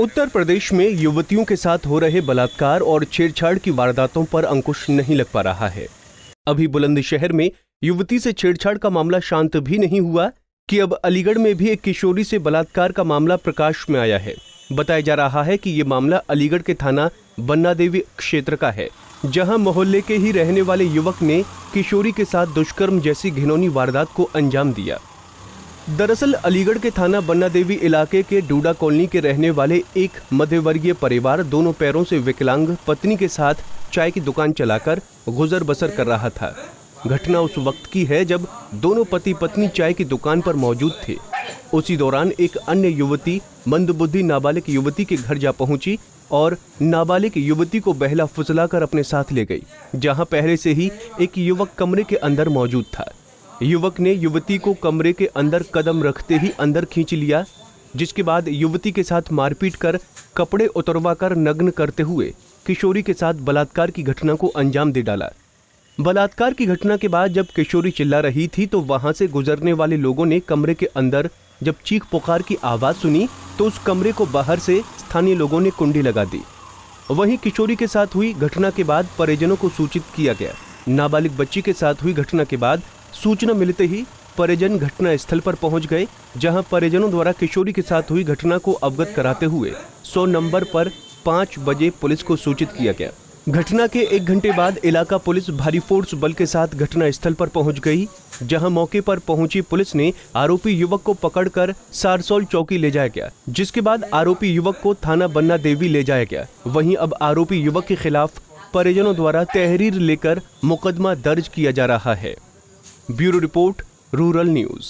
उत्तर प्रदेश में युवतियों के साथ हो रहे बलात्कार और छेड़छाड़ की वारदातों पर अंकुश नहीं लग पा रहा है। अभी बुलंदशहर में युवती से छेड़छाड़ का मामला शांत भी नहीं हुआ कि अब अलीगढ़ में भी एक किशोरी से बलात्कार का मामला प्रकाश में आया है। बताया जा रहा है कि ये मामला अलीगढ़ के थाना बन्ना देवी क्षेत्र का है, जहाँ मोहल्ले के ही रहने वाले युवक ने किशोरी के साथ दुष्कर्म जैसी घिनौनी वारदात को अंजाम दिया। दरअसल, अलीगढ़ के थाना बन्ना देवी इलाके के डूडा कॉलोनी के रहने वाले एक मध्यवर्गीय परिवार दोनों पैरों से विकलांग पत्नी के साथ चाय की दुकान चलाकर गुजर बसर कर रहा था। घटना उस वक्त की है जब दोनों पति पत्नी चाय की दुकान पर मौजूद थे। उसी दौरान एक अन्य युवती, मंदबुद्धि नाबालिग युवती के घर जा पहुँची और नाबालिग युवती को बहला फुसलाकर अपने साथ ले गई, जहाँ पहले से ही एक युवक कमरे के अंदर मौजूद था। युवक ने युवती को कमरे के अंदर कदम रखते ही अंदर खींच लिया, जिसके बाद युवती के साथ मारपीट कर कपड़े उतरवा कर नग्न करते हुए किशोरी के साथ बलात्कार की घटना को अंजाम दे डाला। बलात्कार की घटना के बाद जब किशोरी चिल्ला रही थी तो वहाँ से गुजरने वाले लोगों ने कमरे के अंदर जब चीख पुकार की आवाज़ सुनी तो उस कमरे को बाहर से स्थानीय लोगों ने कुंडी लगा दी। वहीं किशोरी के साथ हुई घटना के बाद परिजनों को सूचित किया गया। नाबालिग बच्ची के साथ हुई घटना के बाद सूचना मिलते ही परिजन घटना स्थल पर पहुँच गए, जहाँ परिजनों द्वारा किशोरी के साथ हुई घटना को अवगत कराते हुए 100 नंबर पर पाँच बजे पुलिस को सूचित किया गया। घटना के एक घंटे बाद इलाका पुलिस भारी फोर्स बल के साथ घटना स्थल पर पहुँच गई, जहाँ मौके पर पहुँची पुलिस ने आरोपी युवक को पकड़कर सारसोल चौकी ले जाया गया, जिसके बाद आरोपी युवक को थाना बन्ना देवी ले जाया गया। वहीं अब आरोपी युवक के खिलाफ परिजनों द्वारा तहरीर लेकर मुकदमा दर्ज किया जा रहा है। Bureau report rural news